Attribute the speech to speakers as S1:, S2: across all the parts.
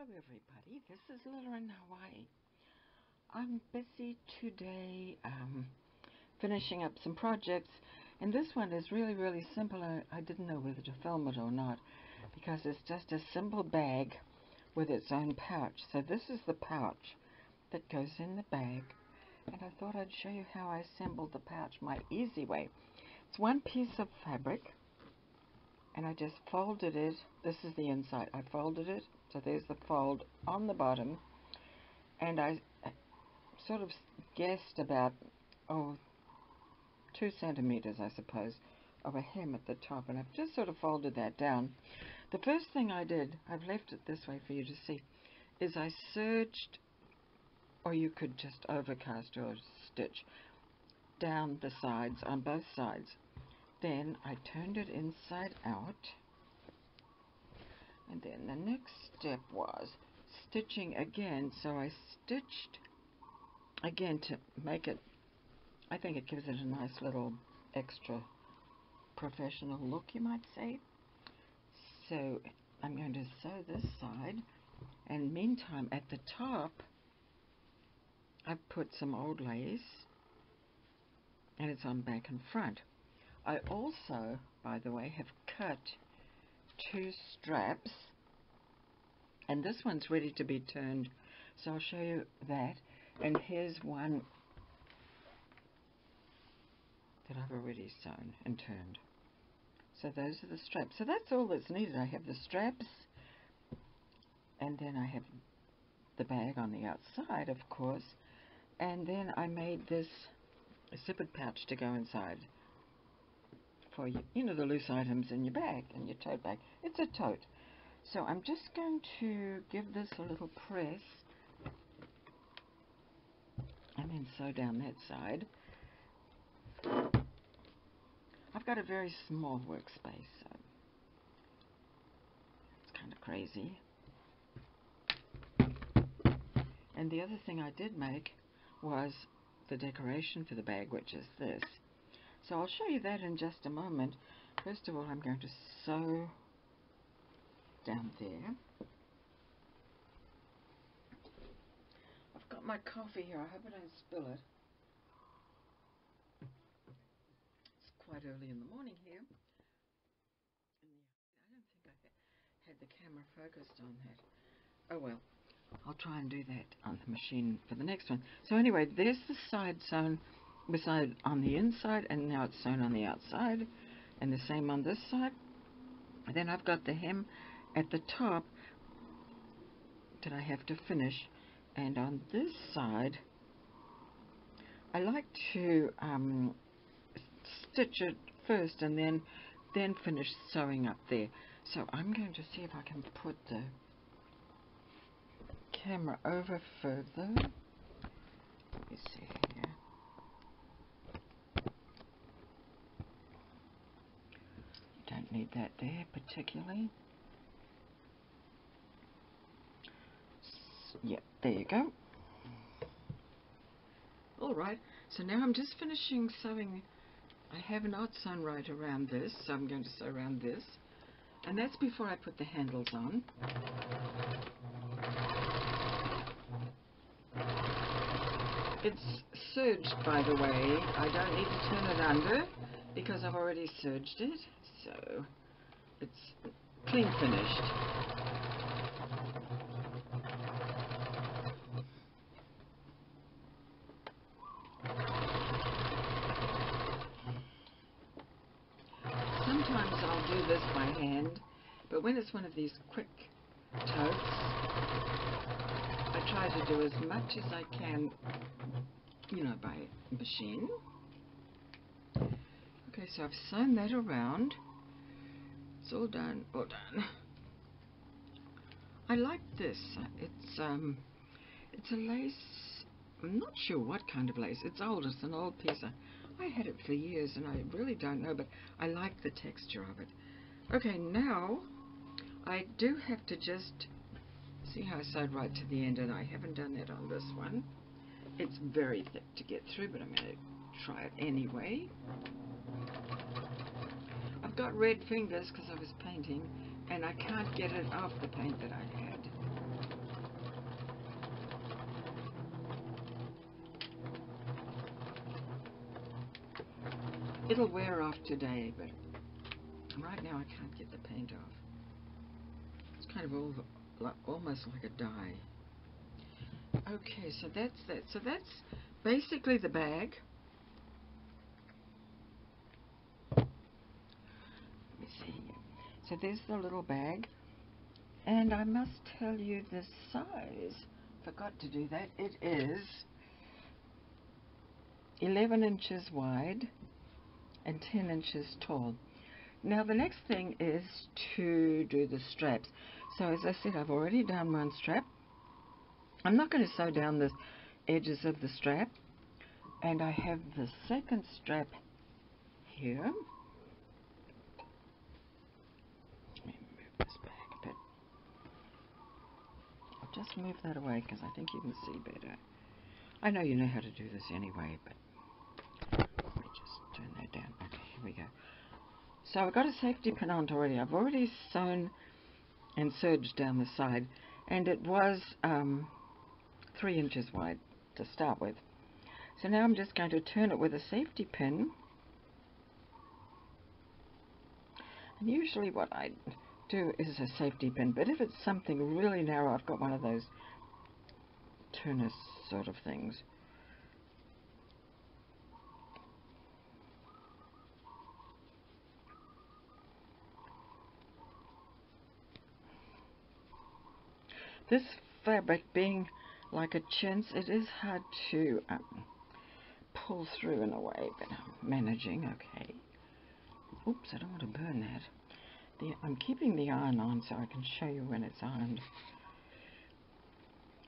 S1: Hello everybody, this is Lilla in Hawaii. I'm busy today um, finishing up some projects and this one is really really simple. I, I didn't know whether to film it or not because it's just a simple bag with its own pouch. So this is the pouch that goes in the bag and I thought I'd show you how I assembled the pouch my easy way. It's one piece of fabric and I just folded it. This is the inside. I folded it so there's the fold on the bottom. And I sort of guessed about, oh, two centimeters, I suppose, of a hem at the top. And I've just sort of folded that down. The first thing I did, I've left it this way for you to see, is I serged, or you could just overcast or stitch, down the sides, on both sides. Then I turned it inside out and then the next step was stitching again. So I stitched again to make it, I think it gives it a nice little extra professional look, you might say. So I'm going to sew this side. And meantime, at the top, I've put some old lace. And it's on back and front. I also, by the way, have cut two straps and this one's ready to be turned. So I'll show you that. And here's one that I've already sewn and turned. So those are the straps. So that's all that's needed. I have the straps and then I have the bag on the outside of course. And then I made this zippered pouch to go inside for you, you know, the loose items in your bag, in your tote bag. It's a tote. So I'm just going to give this a little press and then sew down that side. I've got a very small workspace, so it's kind of crazy. And the other thing I did make was the decoration for the bag, which is this. So I'll show you that in just a moment. First of all, I'm going to sew down there. I've got my coffee here. I hope I don't spill it. It's quite early in the morning here. I don't think I had the camera focused on that. Oh well, I'll try and do that on the machine for the next one. So anyway, there's the side sewn beside on the inside and now it's sewn on the outside and the same on this side and then I've got the hem at the top that I have to finish. And on this side I like to um, stitch it first and then then finish sewing up there. So I'm going to see if I can put the camera over further. Let me see here. Don't need that there particularly. Yep, there you go. Alright, so now I'm just finishing sewing. I have not sewn right around this, so I'm going to sew around this. And that's before I put the handles on. It's serged, by the way. I don't need to turn it under because I've already serged it so it's clean finished. Sometimes I'll do this by hand, but when it's one of these quick totes, I try to do as much as I can, you know, by machine. Okay, so I've sewn that around. It's all done, all done. I like this. It's um, it's a lace. I'm not sure what kind of lace. It's old. It's an old piece. I had it for years, and I really don't know, but I like the texture of it. Okay, now I do have to just see how I sewed right to the end and I haven't done that on this one. It's very thick to get through but I'm going to try it anyway. I've got red fingers because I was painting and I can't get it off the paint that I had. It'll wear off today but right now I can't get the paint off. Kind of like, almost like a dye. Okay, so that's that. So that's basically the bag. Let me see. So there's the little bag. And I must tell you the size. Forgot to do that. It is 11 inches wide and 10 inches tall. Now the next thing is to do the straps. So as I said, I've already done one strap. I'm not going to sew down the edges of the strap. And I have the second strap here. Just move that away because I think you can see better. I know you know how to do this anyway, but let me just turn that down. Okay, here we go. So I've got a safety pin on already. I've already sewn and serged down the side, and it was um, three inches wide to start with. So now I'm just going to turn it with a safety pin. And usually what I do is a safety pin, but if it's something really narrow, I've got one of those turner sort of things. This fabric being like a chintz, it is hard to um, pull through in a way, but I'm managing okay. Oops, I don't want to burn that. The, I'm keeping the iron on so I can show you when it's ironed.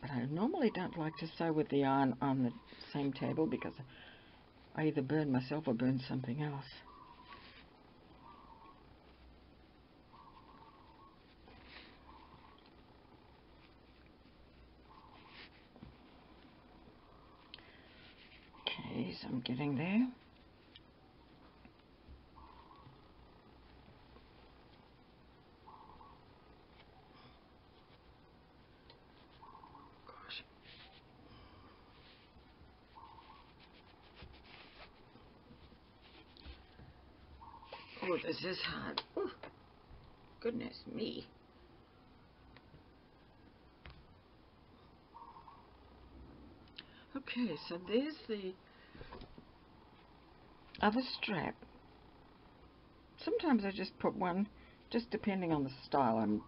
S1: But I normally don't like to sew with the iron on the same table because I either burn myself or burn something else. Okay, so I'm getting there. Oh, this is hard. Ooh. Goodness me. Okay, so there's the other strap. Sometimes I just put one, just depending on the style I'm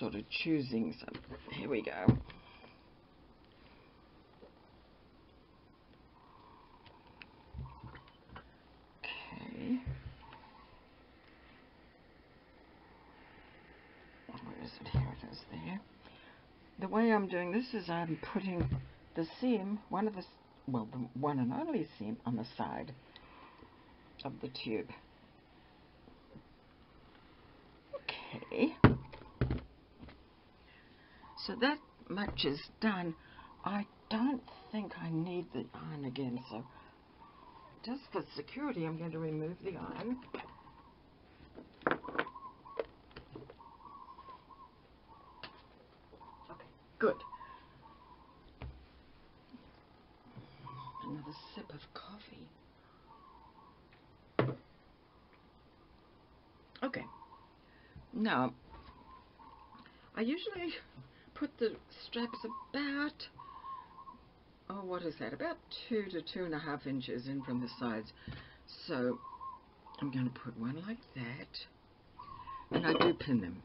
S1: sort of choosing. So here we go. Okay. Where is it? Here it is there. The way I'm doing this is I'm putting the seam, one of the, well, the one and only seam on the side of the tube. Okay. So that much is done. I don't think I need the iron again, so just for security, I'm going to remove the iron. Okay, good. Another sip of coffee. Okay. Now, I usually put the straps about, oh, what is that? About two to two and a half inches in from the sides. So, I'm going to put one like that. And I do pin them.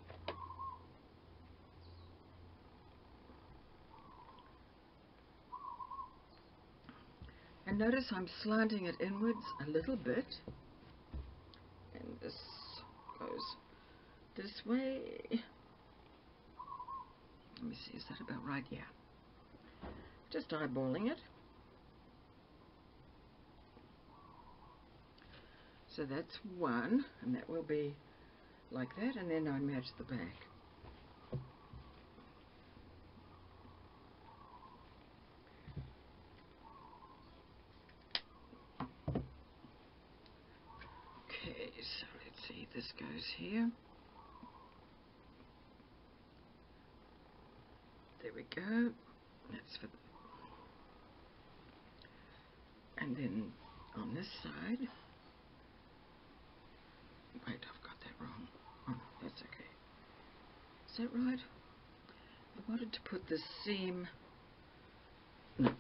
S1: And notice I'm slanting it inwards a little bit. And this goes this way. Let me see, is that about right? Yeah. Just eyeballing it. So that's one, and that will be like that, and then I match the back. Okay, so let's see, this here. There we go. That's for, and then on this side. Wait, I've got that wrong. Oh, that's okay. Is that right? I wanted to put the seam... No,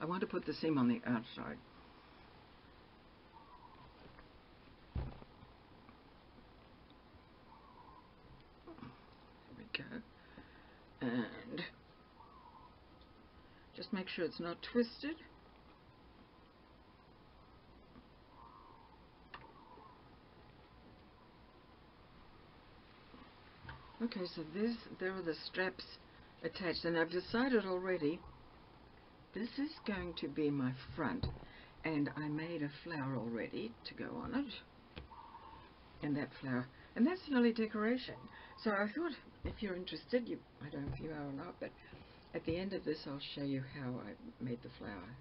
S1: I want to put the seam on the outside. There we go. And just make sure it's not twisted. Okay, so this, there are the straps attached, and I've decided already this is going to be my front, and I made a flower already to go on it, and that flower, and that's the only decoration. So I thought, if you're interested, you, I don't know if you are or not, but at the end of this I'll show you how I made the flower.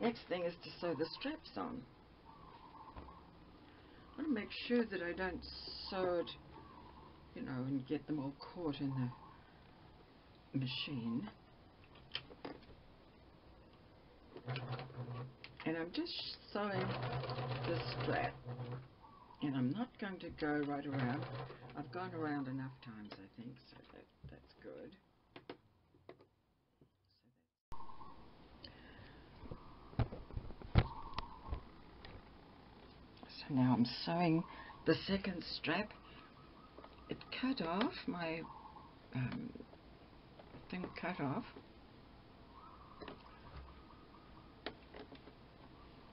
S1: Next thing is to sew the straps on. I want to make sure that I don't sew it you know, and get them all caught in the machine. And I'm just sewing the strap. And I'm not going to go right around. I've gone around enough times, I think, so that, that's good. So now I'm sewing the second strap it cut off, my um, thing cut off.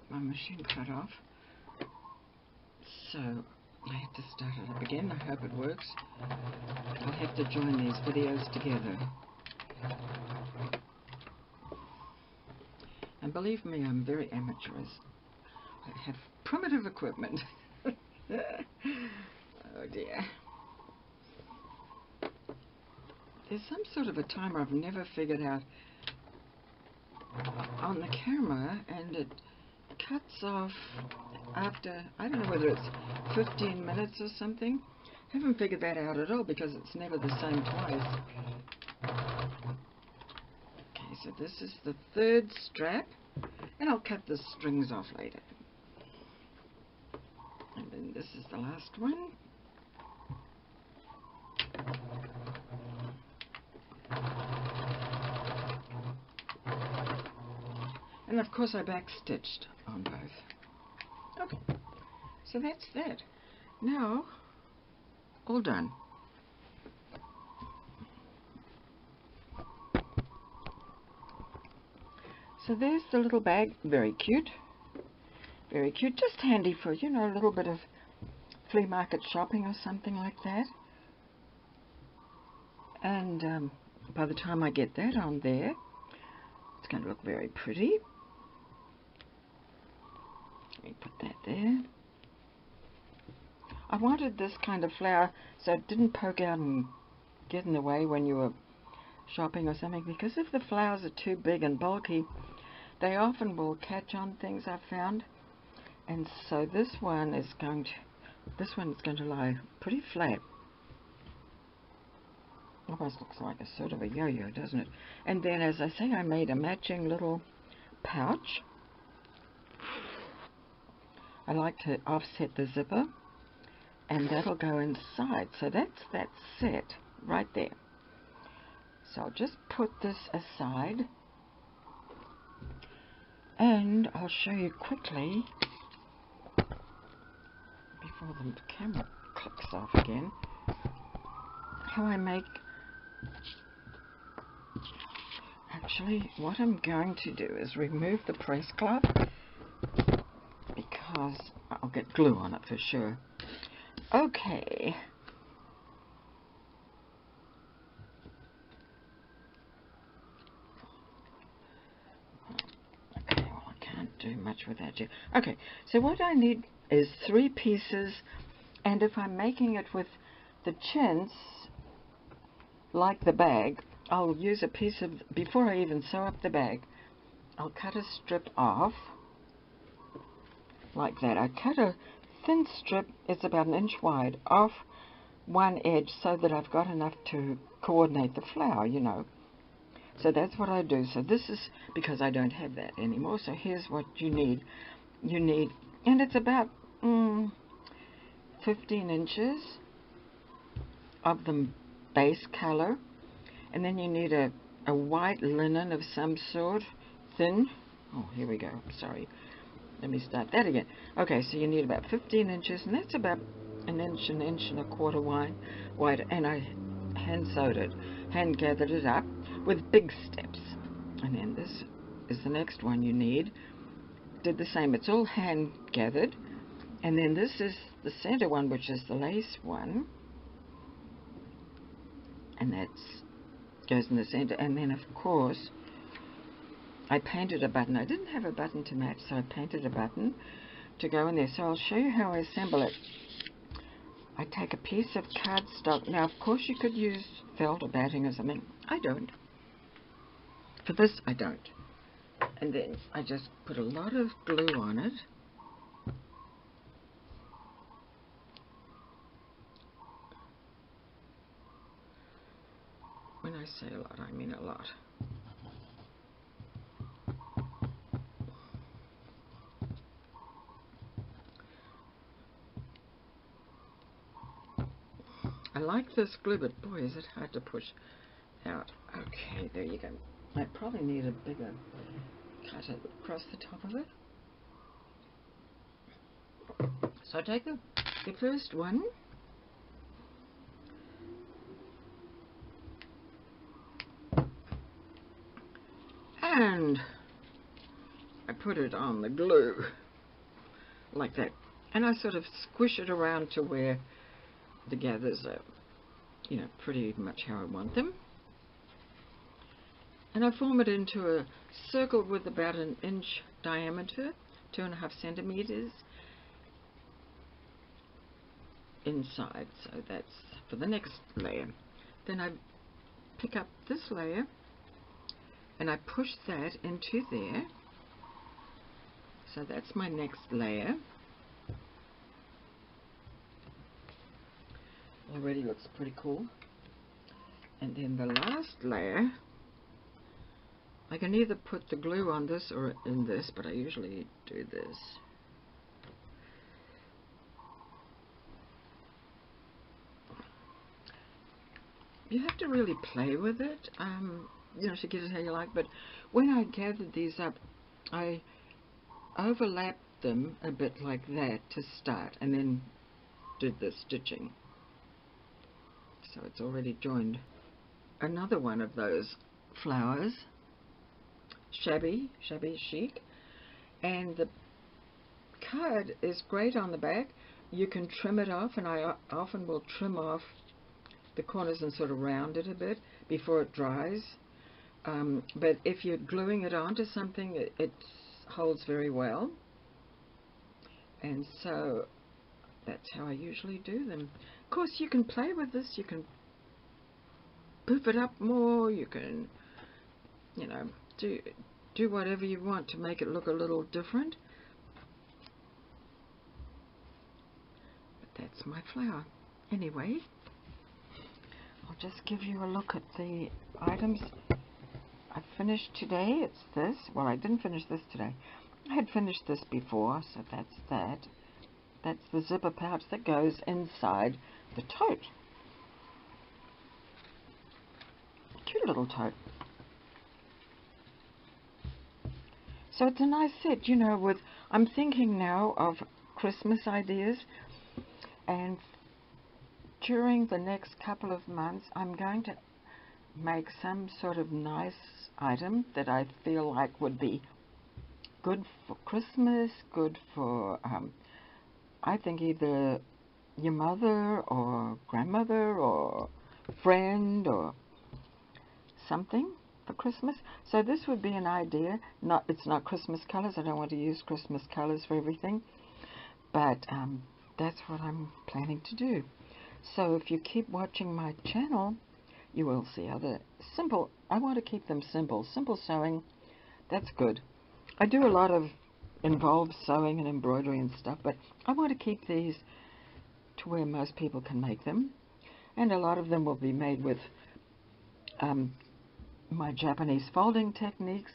S1: My machine cut off. So I have to start it up again. I hope it works. I'll have to join these videos together. And believe me, I'm very amateurish. I have primitive equipment. oh dear. There's some sort of a timer I've never figured out on the camera and it cuts off after, I don't know whether it's 15 minutes or something. I haven't figured that out at all because it's never the same twice. Okay, so this is the third strap and I'll cut the strings off later. And then this is the last one. And of course I backstitched on both. So that's that. Now, all done. So there's the little bag, very cute. Very cute, just handy for, you know, a little bit of flea market shopping or something like that. And um, by the time I get that on there, it's going to look very pretty. Let me put that there. I wanted this kind of flower so it didn't poke out and get in the way when you were shopping or something because if the flowers are too big and bulky they often will catch on things I've found. And so this one is going to this one is going to lie pretty flat. Almost looks like a sort of a yo-yo doesn't it? And then as I say I made a matching little pouch. I like to offset the zipper and that'll go inside. So that's that set right there. So I'll just put this aside. And I'll show you quickly before the camera clicks off again how I make actually what I'm going to do is remove the press cloth because I'll get glue on it for sure. Okay. Okay, well I can't do much with that yet. Okay, so what I need is three pieces and if I'm making it with the chintz like the bag I'll use a piece of before I even sew up the bag I'll cut a strip off like that. I cut a thin strip, it's about an inch wide, off one edge so that I've got enough to coordinate the flower, you know. So that's what I do. So this is because I don't have that anymore. So here's what you need. You need, and it's about mm, 15 inches of the base color. And then you need a, a white linen of some sort, thin. Oh, here we go. Sorry. Let me start that again. Okay, so you need about 15 inches, and that's about an inch, an inch and a quarter wide, wide and I hand sewed it, hand gathered it up with big steps. And then this is the next one you need. Did the same, it's all hand gathered. And then this is the center one, which is the lace one. And that goes in the center. And then, of course, I painted a button. I didn't have a button to match, so I painted a button to go in there. So I'll show you how I assemble it. I take a piece of cardstock. Now, of course, you could use felt or batting or something. I don't. For this, I don't. And then I just put a lot of glue on it. When I say a lot, I mean a lot. I like this glue, but boy, is it hard to push out. Okay, there you go. I probably need a bigger cut across the top of it. So I take the, the first one. And I put it on the glue like that. And I sort of squish it around to where the gathers are, you know, pretty much how I want them. And I form it into a circle with about an inch diameter, two and a half centimeters inside. So that's for the next layer. Then I pick up this layer and I push that into there. So that's my next layer. Already looks pretty cool. And then the last layer, I can either put the glue on this or in this, but I usually do this. You have to really play with it, um, you know, to get it how you like, but when I gathered these up, I overlapped them a bit like that to start, and then did the stitching so it's already joined. Another one of those flowers, shabby, shabby chic, and the card is great on the back. You can trim it off, and I often will trim off the corners and sort of round it a bit before it dries. Um, but if you're gluing it onto something, it, it holds very well. And so that's how I usually do them course, you can play with this. You can poof it up more. You can, you know, do do whatever you want to make it look a little different. But that's my flower. Anyway, I'll just give you a look at the items I finished today. It's this. Well, I didn't finish this today. I had finished this before, so that's that. That's the zipper pouch that goes inside the tote. Cute little tote. So it's a nice set, you know, with, I'm thinking now of Christmas ideas, and during the next couple of months, I'm going to make some sort of nice item that I feel like would be good for Christmas, good for, um, I think either your mother or grandmother or friend or something for Christmas. So this would be an idea. Not It's not Christmas colors. I don't want to use Christmas colors for everything. But um, that's what I'm planning to do. So if you keep watching my channel, you will see other simple, I want to keep them simple. Simple sewing, that's good. I do a lot of involved sewing and embroidery and stuff, but I want to keep these to where most people can make them. And a lot of them will be made with um, my Japanese folding techniques.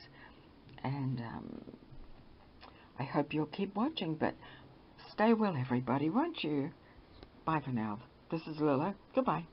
S1: And um, I hope you'll keep watching but stay well everybody won't you? Bye for now. This is Lilla goodbye